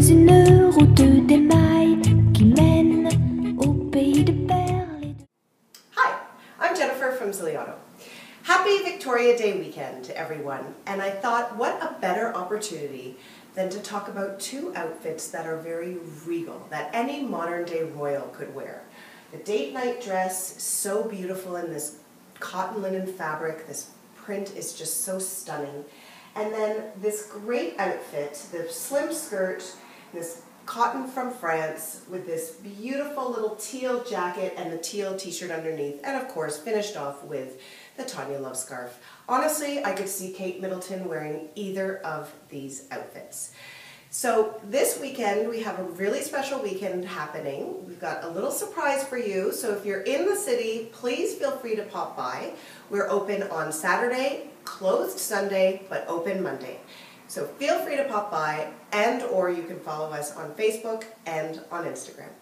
C'est une route d'émail qui mène au pays de perles. Hi, I'm Jennifer from Ziliotto. Happy Victoria Day weekend to everyone, and I thought what a better opportunity than to talk about two outfits that are very regal, that any modern day royal could wear. The date night dress, so beautiful in this cotton linen fabric, this print is just so stunning. And then this great outfit, the slim skirt, this cotton from France with this beautiful little teal jacket and the teal t-shirt underneath, and of course finished off with the Tanya Love scarf. Honestly, I could see Kate Middleton wearing either of these outfits. So this weekend we have a really special weekend happening. We've got a little surprise for you. So if you're in the city, please feel free to pop by. We're open on Saturday, closed Sunday, but open Monday. So feel free to pop by and or you can follow us on Facebook and on Instagram.